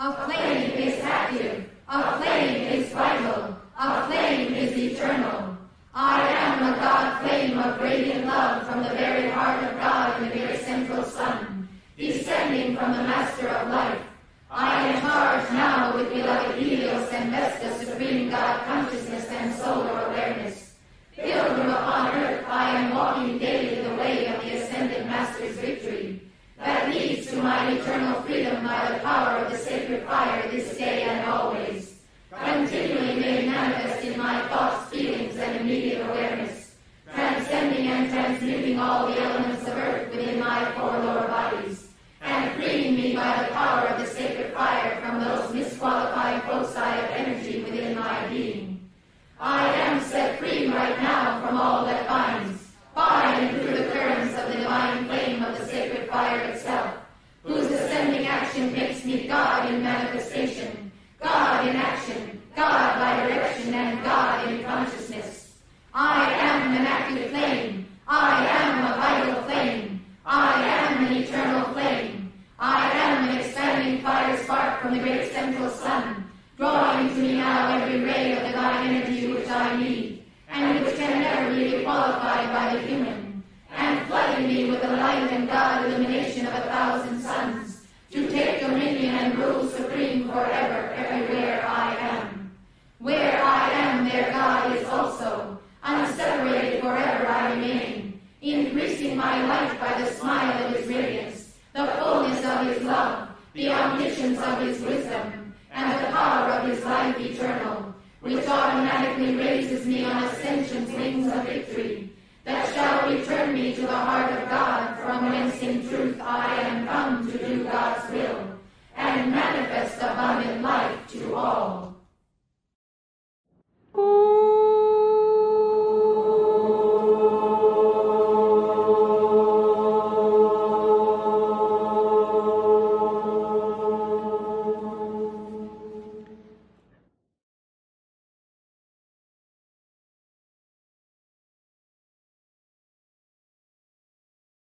A flame is active. A flame is vital. A flame is eternal. I am a God flame of radiant love from the very heart of God in the very central sun, descending from the Master of life. I am charged now with beloved Helios and Vesta, supreme God consciousness and solar awareness. My eternal freedom by the power of the sacred fire this day and always continually made manifest in my thoughts, feelings, and immediate awareness, transcending and transmuting all the elements of earth within my four lower bodies, and freeing me by the power of the sacred fire from those misqualified foci of energy within my being. I am set free right now from all that binds, by and through the currents of the divine flame of the sacred fire itself, whose ascending action makes me God in manifestation, God in action, God by direction, and God in consciousness. I am an active flame. I am a vital flame. I am an eternal flame. I am an expanding fire spark from the great central sun, drawing to me now every ray of the divine energy which I need, and which can never be qualified by the human, and flooding me with also. Unseparated forever I remain, increasing my light by the smile of his radiance, the fullness of his love, the omniscience of his wisdom, and the power of his life eternal, which automatically raises me on ascension's wings of victory, that shall return me to the heart of God, from whence in